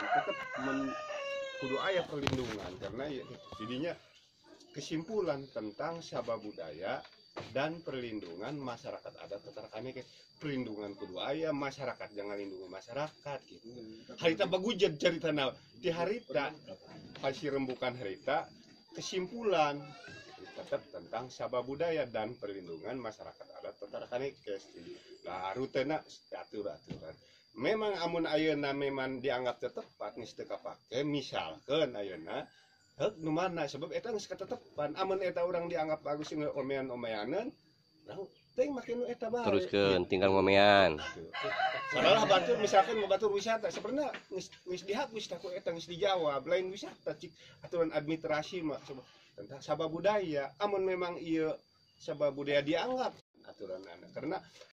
tetap men, kudu aya perlindungan karena ya, jadinya kesimpulan tentang sabah budaya dan perlindungan masyarakat adat. Tetarakane ke perlindungan kedua aya masyarakat jangan lindungi masyarakat gitu. Harita bagujad cerita na di harita hasil rembukan harita kesimpulan tetap tentang sabah budaya dan perlindungan masyarakat adat. Tetarakane ke baru tena atur aturan memang amun ayeuna memang dianggap tetepat nih teu kapake misalkan ayeuna hek nu mana? Sebab eta geus katetepan amun eta orang dianggap bagus omean-omeanan nah teuing make nu eta bae. Teruskan tinggal ngomean. Padahal batur misalkan mau batur wisata sebenarnya geus geus dihapus tak eta geus dijawab. Lain wisata cik aturan administrasi mah tentang sabah budaya. Amun memang iya sabah budaya dianggap aturan karena